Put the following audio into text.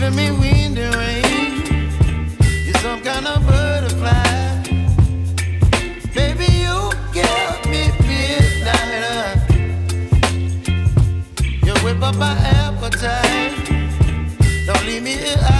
giving me wind and rain. You're some kind of butterfly. Baby, you get me midnight. You whip up my appetite. Don't leave me here.